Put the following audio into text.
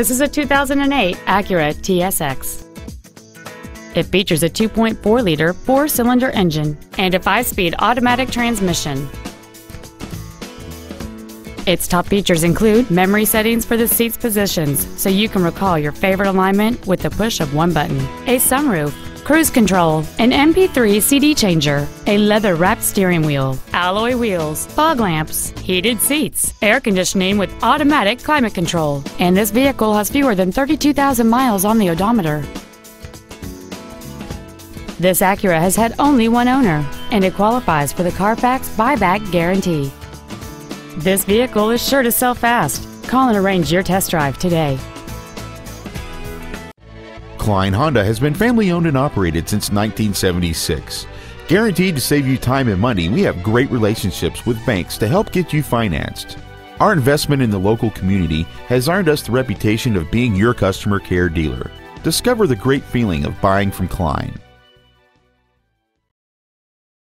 This is a 2008 Acura TSX. It features a 2.4-liter four-cylinder engine and a five-speed automatic transmission. Its top features include memory settings for the seat's positions, so you can recall your favorite alignment with the push of one button, a sunroof, cruise control, an MP3 CD changer, a leather-wrapped steering wheel, alloy wheels, fog lamps, heated seats, air conditioning with automatic climate control, and this vehicle has fewer than 32,000 miles on the odometer. This Acura has had only one owner, and it qualifies for the Carfax buyback guarantee. This vehicle is sure to sell fast. Call and arrange your test drive today. Klein Honda has been family owned and operated since 1976. Guaranteed to save you time and money, we have great relationships with banks to help get you financed. Our investment in the local community has earned us the reputation of being your customer care dealer. Discover the great feeling of buying from Klein.